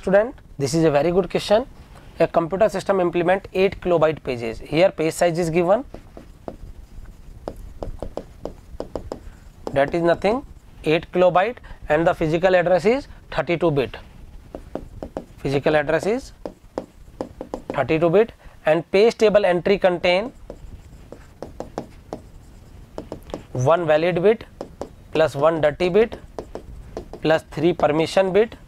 student this is a very good question a computer system implement 8 kilobyte pages here page size is given that is nothing 8 kilobyte and the physical address is 32 bit physical address is 32 bit and page table entry contain one valid bit plus one dirty bit plus three permission bit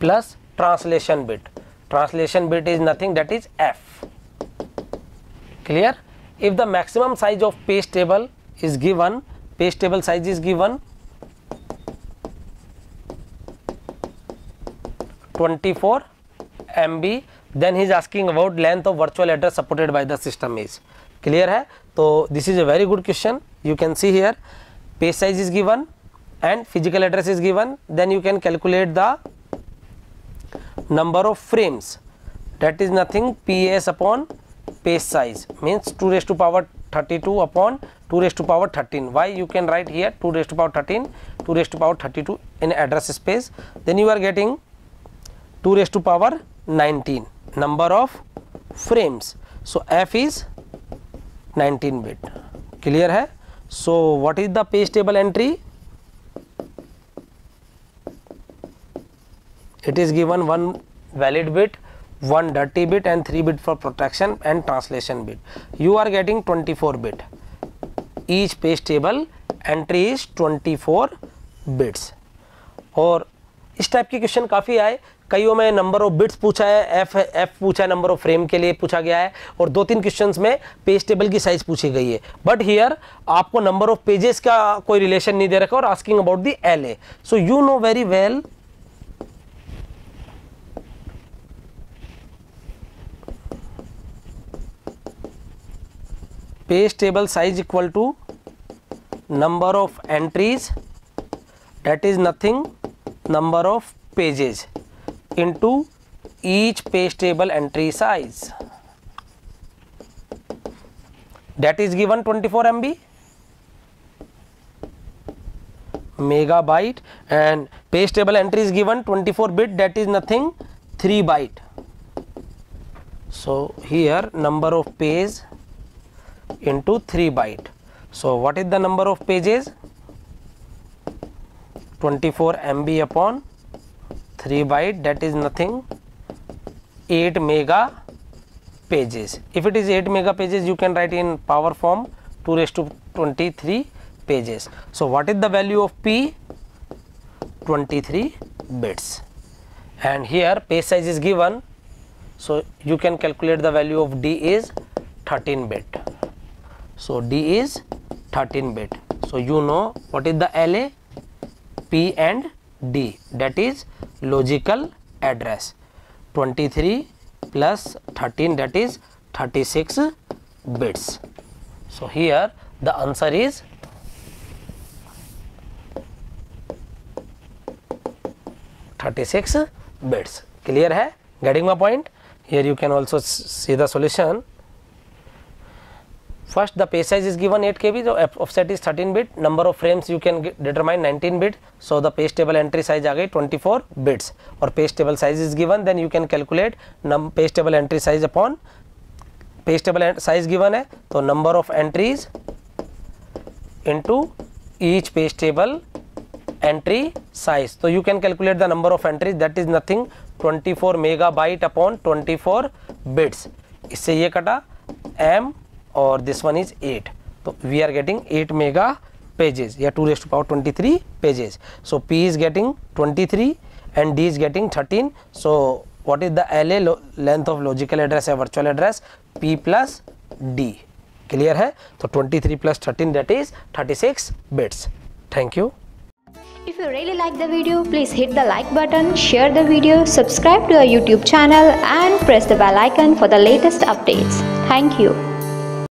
plus translation bit translation bit is nothing that is f clear if the maximum size of page table is given page table size is given 24 MB then he is asking about length of virtual address supported by the system is clear hai so this is a very good question you can see here page size is given and physical address is given then you can calculate the number of frames that is nothing ps upon page size means 2 raised to power 32 upon 2 raised to power 13 why you can write here 2 raised to power 13 2 raised to power 32 in address space then you are getting 2 raised to power 19 number of frames so f is 19 bit clear hai so what is the page table entry it is given one valid bit, one dirty bit, and 3 bit for protection and translation bit. You are getting 24 bit. Each page table entry is 24 bits. और इस type के question काफ़ी आए। कईयों में number of bits पूछा है F F पूछा है नंबर ऑफ़ फ्रेम के लिए पूछा गया है, और दो तीन क्वेश्चंस में पेज टेबल की साइज़ पूछी गई है। बट हियर आपको नंबर ऑफ़ पेजेस का कोई रिलेशन नहीं दे रखा और asking about the L A so you know very well page table size equal to number of entries that is nothing number of pages into each page table entry size. That is given 24 MB megabyte and page table entry is given 24 bit that is nothing 3 byte. So here number of page into 3 byte. So, what is the number of pages? 24 MB upon 3 byte that is nothing 8 mega pages. If it is 8 mega pages you can write in power form 2 raised to 23 pages. So, what is the value of P? 23 bits and here page size is given. So, you can calculate the value of D is 13 bit. So, D is 13 bit. So, you know what is the LA? P and D that is logical address 23 plus 13 that is 36 bits. So, here the answer is Thirty six bits. Clear hai? Getting my point? Here you can also see the solution. First the page size is given 8 KB, so offset is 13 bit, number of frames you can determine 19 bit, so the page table entry size आ 24 bits और page table size is given then you can calculate num page table entry size upon page table size given है तो number of entries into each page table entry size so you can calculate the number of entries that is nothing 24 megabyte upon 24 bits इससे ये कटा m और this one is 8 तो we are getting 8 mega pages या 2 raised to power 23 pages so p is getting 23 and d is getting 13 so what is the la length of logical address या virtual address p plus d clear है तो 23 plus 13 that is 36 bits thank you If you really like the video, please hit the like button, share the video, subscribe to our YouTube channel and press the bell icon for the latest updates. Thank you.